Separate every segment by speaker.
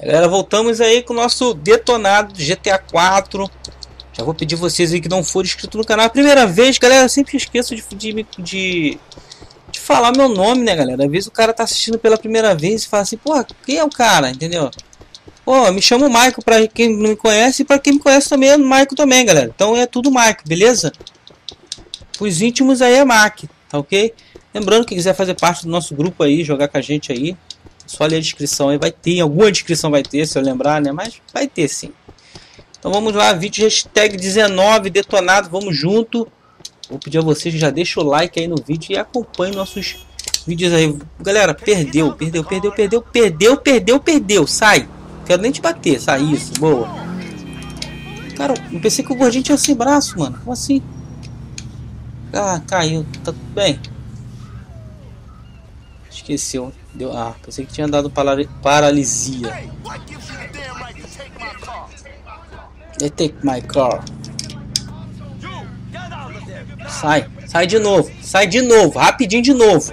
Speaker 1: Galera, voltamos aí com o nosso detonado do GTA 4. Já vou pedir vocês aí que não forem inscritos no canal. Primeira vez, galera, sempre esqueço de, de, de, de falar meu nome, né, galera? Às vezes o cara tá assistindo pela primeira vez e fala assim, porra, quem é o cara, entendeu? Pô, me chamo Maico pra quem não me conhece e pra quem me conhece também é Maico também, galera. Então é tudo Maico, beleza? Os íntimos aí é Mac, ok? Lembrando que quiser fazer parte do nosso grupo aí, jogar com a gente aí, só ler a descrição aí, vai ter, alguma descrição vai ter, se eu lembrar, né? Mas vai ter sim. Então vamos lá, vídeo hashtag 19 detonado, vamos junto. Vou pedir a vocês já deixa o like aí no vídeo e acompanhe nossos vídeos aí. Galera, perdeu, perdeu, perdeu, perdeu, perdeu, perdeu, perdeu, sai. Quero nem te bater, sai isso, boa. Cara, eu pensei que o gordinho tinha sem braço, mano. Como assim? Ah, caiu. Tá tudo bem. Esqueceu. Deu, ah, pensei que tinha dado parali- paralisia. They take my car. Sai, sai de novo, sai de novo, rapidinho de novo.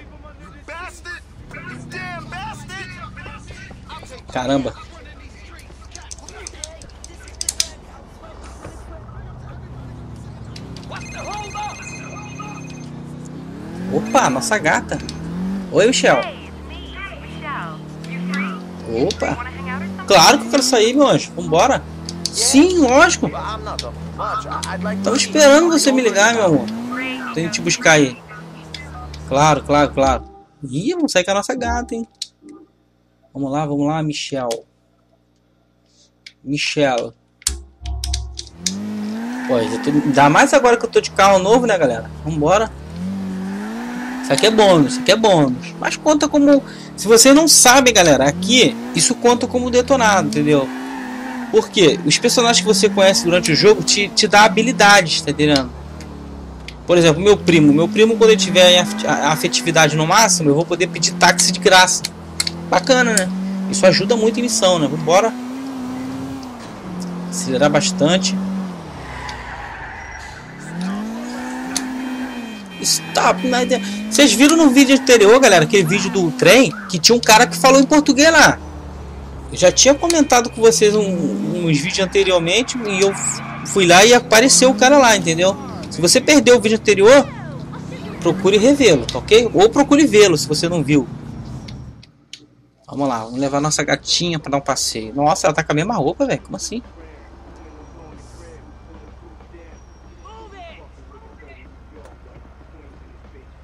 Speaker 1: Caramba. Opa, nossa gata. Oi, Michel. Opa. Claro que eu quero sair, meu anjo. Vambora. Sim, lógico. Tava esperando você me ligar, meu amor. Tenho que te buscar aí. Claro, claro, claro. Ih, vamos sair com a nossa gata, hein? Vamos lá, vamos lá, Michel. Michel. Pô, eu tô... ainda mais agora que eu tô de carro novo, né, galera? Vambora. Isso aqui é bônus, isso aqui é bônus. Mas conta como. Se você não sabe, galera, aqui isso conta como detonado, entendeu? Porque os personagens que você conhece durante o jogo te, te dá habilidades, tá entendendo? Por exemplo, meu primo. Meu primo, quando ele tiver a- afetividade no máximo, eu vou poder pedir táxi de graça. Bacana, né? Isso ajuda muito em missão, né? Vambora. Acelerar bastante. Stop, ideia. Vocês viram no vídeo anterior, galera, aquele vídeo do trem, que tinha um cara que falou em português lá. Eu já tinha comentado com vocês um- uns vídeos anteriormente e eu fui lá e apareceu o cara lá, entendeu? Se você perdeu o vídeo anterior, procure revê-lo, tá ok? Ou procure vê-lo se você não viu. Vamos lá, vamos levar nossa gatinha para dar um passeio. Nossa, ela tá com a mesma roupa, velho. Como assim?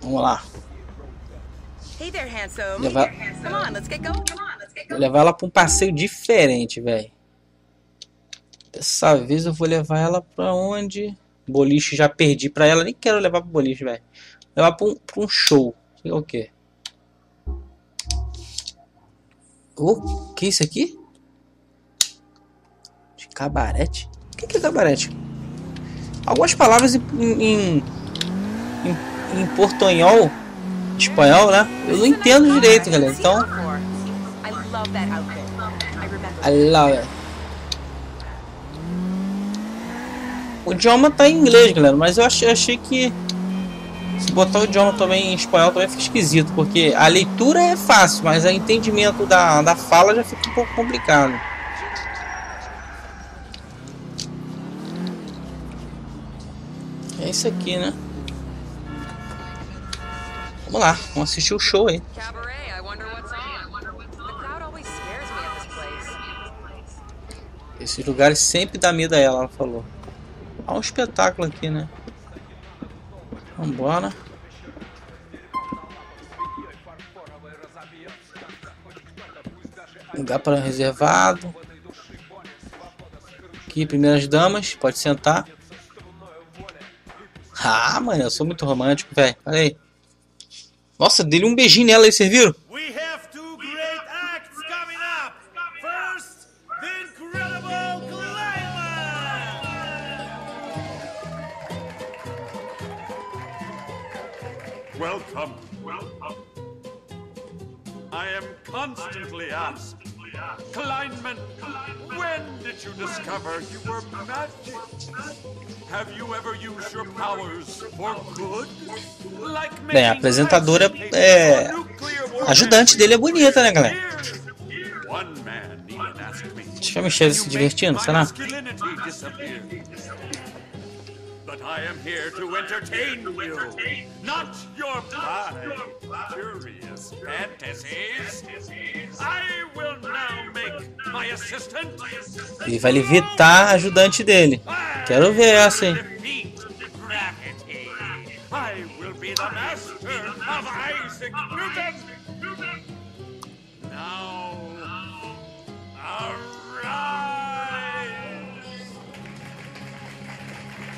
Speaker 1: Vamos lá.
Speaker 2: Hey there, handsome.
Speaker 1: Levar,
Speaker 2: Come on, let's get going. Come on, let's get
Speaker 1: vou levar ela para um passeio diferente, velho. Dessa vez eu vou levar ela pra onde? Boliche já perdi pra ela. Nem quero levar pro boliche, velho. Levar pra um, pra um show. Lá o quê? O que é isso aqui? De cabarete? O que que é cabarete? Algumas palavras em, em, em, em portunhol, espanhol, né? Eu não entendo direito, galera. Então,
Speaker 2: I love
Speaker 1: it. O idioma tá em inglês, galera, mas eu achei, achei que se botar o idioma também em espanhol também fica esquisito, porque a leitura é fácil, mas o entendimento da, da fala já fica um pouco complicado. É isso aqui, né? Vamos lá, vamos assistir o show aí. Esses lugares sempre dá medo a ela, ela falou. Há um espetáculo aqui, né? Vambora. Lugar para reservado. Aqui, primeiras damas, pode sentar. Ah, mano, eu sou muito romântico, velho. Olha aí. Nossa, dele um beijinho nela vocês viram?
Speaker 3: We have two great acts coming up. First, the incredible Clayman. Welcome, welcome. I am constantly asked
Speaker 4: Kleinman, when did you discover you were magic? Have you ever used your powers for good?
Speaker 1: Bem, a apresentadora é. A ajudante dele é bonita, né, galera? Acho que a Michelle se divertindo, será?
Speaker 4: masculinity disappear. But I am here to entertain you, not your pie, curious fantasies. I will now make my assistant.
Speaker 1: Ele vai levitar a ajudante dele. Quero ver essa, hein?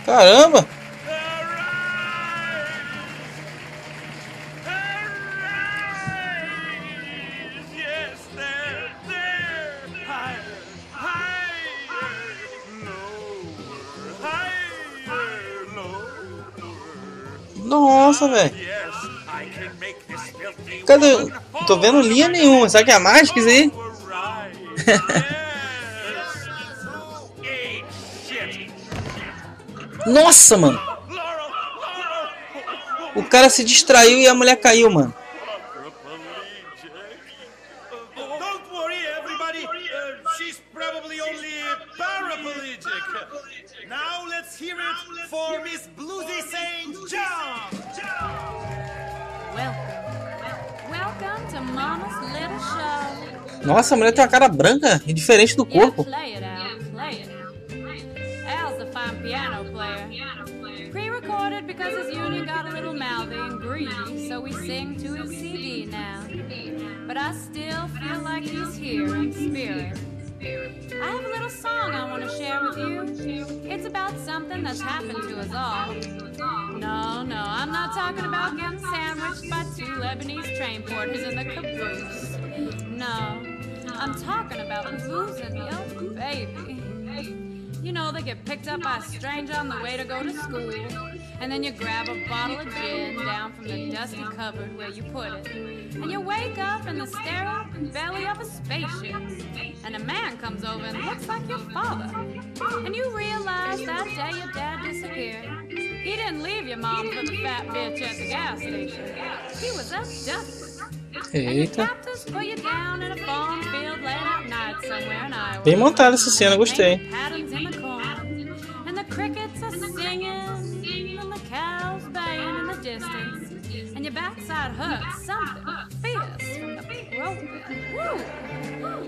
Speaker 4: Lower.
Speaker 1: Nossa, velho. Cadê? Tô vendo linha nenhuma. Será que é a mágica isso aí? Nossa, mano. O cara se distraiu e a mulher caiu, mano.
Speaker 3: Don't worry, everybody. She's probably only paraplegic. Now let's hear it for Miss Bluesy St. John.
Speaker 5: Welcome. Welcome to Mama's Little Show.
Speaker 1: Nossa, a mulher tem uma cara branca e diferente do corpo.
Speaker 5: Al's a fine piano player. Pre-recorded because his union got a little mouthy and greedy, so we sing to his CD now. But I still feel like he's here in spirit. I have a little song I want to share with you. It's about something that's happened to us all. No, no, I'm not talking about getting sandwiched by two Lebanese train porters in the caboose. No, I'm talking about losing your baby. You know, they get picked up by a stranger on the way to go to school, and then you grab a bottle of gin down from the dusty cupboard where you put it, and you wake up in the sterile belly of a spaceship, and a man comes over and looks like your father, and you realize that day your dad disappeared. He didn't leave your mom for the fat bitch at the gas station. He was abducted.
Speaker 1: Eita. Bem montada essa cena, gostei.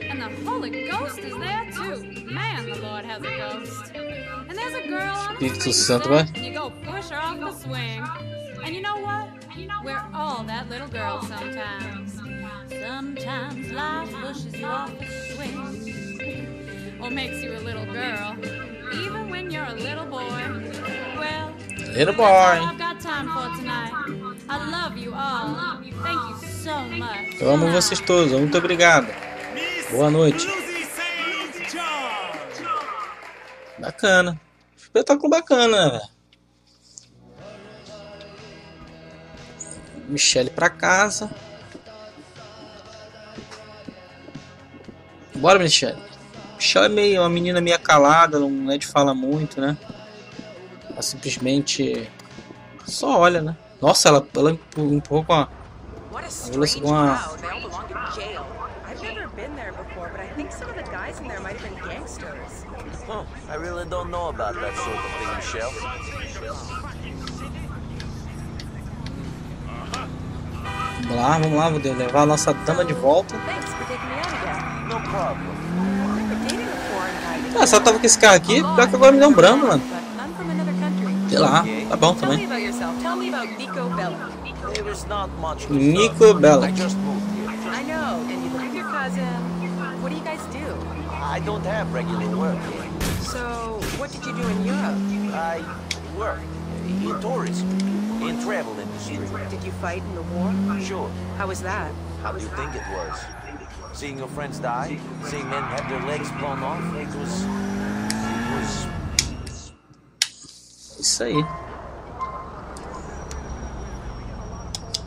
Speaker 5: And the Holy Ghost is there too. Man, the Lord has a ghost. And there's a girl on a
Speaker 1: Espírito Santo, vai.
Speaker 5: and you go push her off the swing. And you know? We're all that little girl sometimes. Sometimes life pushes you off the swing or makes you a little girl, even when you're a little boy. Well,
Speaker 1: Little boy.
Speaker 5: I've got time for tonight. I love you all. Thank you so much.
Speaker 1: Eu amo vocês todos. Muito obrigado. Boa noite. Bacana. Espetáculo bacana, velho? Michelle pra casa. Bora, Michelle. Michelle é meio uma menina meio calada, não é de falar muito, né? Ela simplesmente só olha, né? Nossa, ela, ela empurrou com a.
Speaker 2: What a
Speaker 1: Ela
Speaker 2: strange
Speaker 1: chegou a-
Speaker 2: crowd. They all belong to jail. I've never been there before, but I think some of the guys in there might have been gangsters.
Speaker 6: Huh, I really don't know about that sort of thing, Michelle.
Speaker 1: Vamos lá, vamos lá, vou levar a nossa dama de volta. Ah, ela tava com esse carro aqui, pior que agora me deu um branco, mano. Sei lá, tá bom também.
Speaker 2: Nico. Bellic.
Speaker 6: I just moved here.
Speaker 2: I know, and you live with your cousin. What do you guys do?
Speaker 6: I don't have regular work here.
Speaker 2: So, what did you do in Europe?
Speaker 6: I work in tourism, in travel industry.
Speaker 2: Did you fight in the war?
Speaker 6: Sure.
Speaker 2: How was that?
Speaker 6: How do you think it was? Seeing your friends die, seeing men have their legs blown off, it was... It was...
Speaker 1: Isso aí.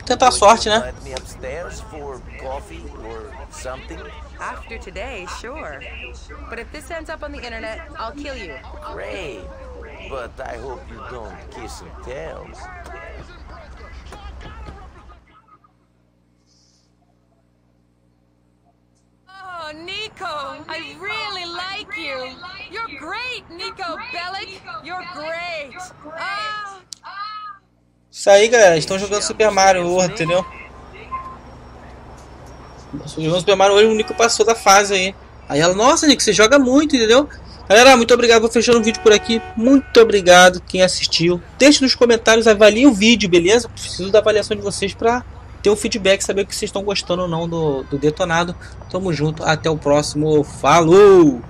Speaker 1: tentar a sorte, né?
Speaker 6: Let me upstairs for coffee or something.
Speaker 2: After today, sure. But if this ends up on the internet, I'll kill you.
Speaker 6: Great. But I hope you don't kiss and tell.
Speaker 5: I really like you. You're great, Nico Bellic. You're great. Ah.
Speaker 1: Isso aí, galera. Estão jogando Super Mario World, entendeu? Jogando Super Mario World, o Nico passou da fase aí. Aí ela, nossa, Nico, você joga muito, entendeu? Galera, muito obrigado. Vou fechando o vídeo por aqui. Muito obrigado quem assistiu. Deixe nos comentários, avalie o vídeo, beleza? Preciso da avaliação de vocês pra ter o feedback, saber o que vocês estão gostando ou não do, do detonado. Tamo junto, até o próximo. Falou!